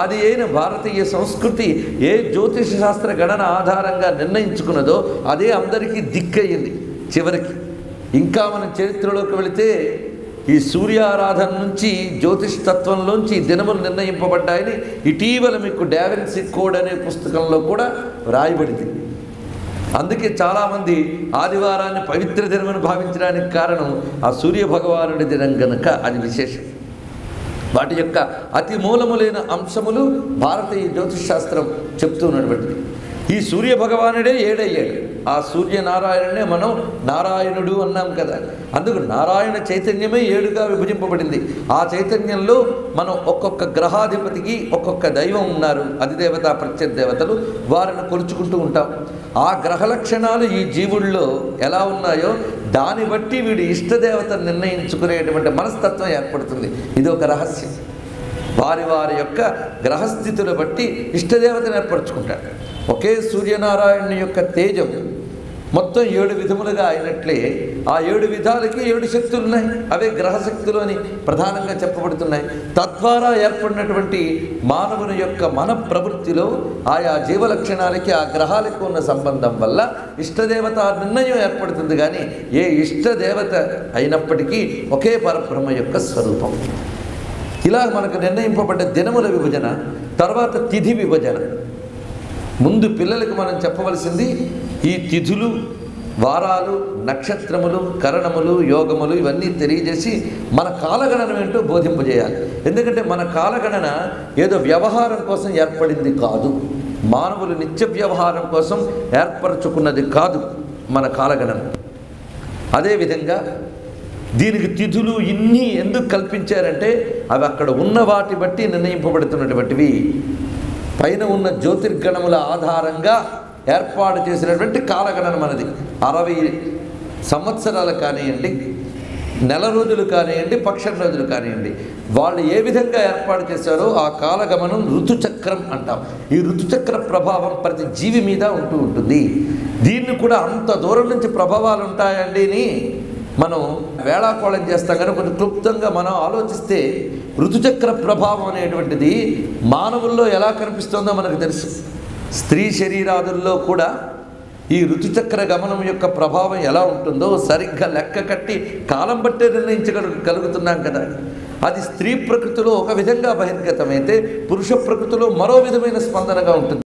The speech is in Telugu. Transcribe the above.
అయిన భారతీయ సంస్కృతి ఏ జ్యోతిష శాస్త్ర గణన ఆధారంగా నిర్ణయించుకున్నదో అదే అందరికీ దిక్కయ్యింది చివరికి. ఇంకా మనం చరిత్రలోకి వెళితే ఈ సూర్యారాధన నుంచి జ్యోతిష్ తత్వంలోంచి దినములు నిర్ణయింపబడ్డాయని ఇటీవల మీకు డావిన్సీ కోడ్ అనే పుస్తకంలో కూడా రాయబడింది అందుకే చాలామంది ఆదివారాన్ని పవిత్ర దినమని భావించడానికి కారణం ఆ సూర్య భగవానుడి దినం కనుక అది విశేషం. వాటి యొక్క అతి మూలములైన అంశములు భారతీయ జ్యోతిష్ శాస్త్రం చెప్తున్నటువంటిది ఈ సూర్య భగవానుడే ఏడయ్యాడు. ఆ సూర్యనారాయణనే మనం నారాయణుడు అన్నాం కదా. అందుకు నారాయణ చైతన్యమే ఏడుగా విభజింపబడింది. ఆ చైతన్యంలో మనం ఒక్కొక్క గ్రహాధిపతికి ఒక్కొక్క దైవం ఉన్నారు అధిదేవత దేవతలు వారిని కొలుచుకుంటూ ఉంటాం. ఆ గ్రహ లక్షణాలు ఈ జీవుల్లో ఎలా ఉన్నాయో దాన్ని బట్టి వీడు ఇష్టదేవతను నిర్ణయించుకునేటువంటి మనస్తత్వం ఏర్పడుతుంది. ఇది ఒక రహస్యం. వారి వారి యొక్క గ్రహస్థితులు బట్టి ఇష్టదేవతను ఏర్పరచుకుంటాడు ఒకే సూర్యనారాయణ యొక్క తేజం మొత్తం ఏడు విధములుగా అయినట్లే ఆ ఏడు విధాలకి ఏడు శక్తులు ఉన్నాయి అవే గ్రహశక్తులు అని ప్రధానంగా చెప్పబడుతున్నాయి. తద్వారా ఏర్పడినటువంటి మానవుని యొక్క మన ప్రవృత్తిలో ఆయా జీవలక్షణాలకి ఆ గ్రహాలకు ఉన్న సంబంధం వల్ల ఇష్టదేవత నిర్ణయం ఏర్పడుతుంది కానీ ఏ ఇష్టదేవత అయినప్పటికీ ఒకే పరబ్రహ్మ యొక్క స్వరూపం. ఇలా మనకు నిర్ణయింపబడ్డ దినముల విభజన తర్వాత తిథి విభజన. ముందు పిల్లలకు మనం చెప్పవలసింది ఈ తిథులు వారాలు నక్షత్రములు కరణములు యోగములు ఇవన్నీ తెలియజేసి మన కాలగణన ఏంటో బోధింపజేయాలి. ఎందుకంటే మన కాలగణన ఏదో వ్యవహారం కోసం ఏర్పడింది కాదు. మానవులు నిత్య వ్యవహారం కోసం ఏర్పరచుకున్నది కాదు మన కాలగణన అదేవిధంగా దీనికి తిథులు ఇన్ని ఎందుకు కల్పించారంటే అవి అక్కడ ఉన్న వాటి బట్టి నిర్ణయింపబడుతున్నటువంటివి. పైన ఉన్న జ్యోతిర్గణముల ఆధారంగా ఏర్పాటు చేసినటువంటి కాలగణన మనది. అరవై సంవత్సరాలు కానివ్వండి నెల రోజులు కానివ్వండి పక్షం రోజులు కానివ్వండి వాళ్ళు ఏ విధంగా ఏర్పాటు చేశారో ఆ కాలగమనం ఋతుచక్రం అంటాం. ఈ ఋతుచక్ర ప్రభావం ప్రతి జీవి మీద ఉంటూ ఉంటుంది. దీన్ని కూడా అంత దూరం నుంచి ప్రభావాలు ఉంటాయండి అని మనం వేళాకోళం చేస్తాం కానీ కొంచెం క్లుప్తంగా మనం ఆలోచిస్తే ఋతుచక్ర ప్రభావం అనేటువంటిది మానవుల్లో ఎలా కనిపిస్తుందో మనకు తెలుసు. స్త్రీ శరీరాదుల్లో కూడా ఈ ఋతుచక్ర గమనం యొక్క ప్రభావం ఎలా ఉంటుందో సరిగ్గా లెక్క కట్టి కాలం బట్టే నిర్ణయించగలుగుతున్నాం కదా. అది స్త్రీ ప్రకృతిలో ఒక విధంగా బహిర్గతమైతే పురుష ప్రకృతిలో మరో విధమైన స్పందనగా ఉంటుంది.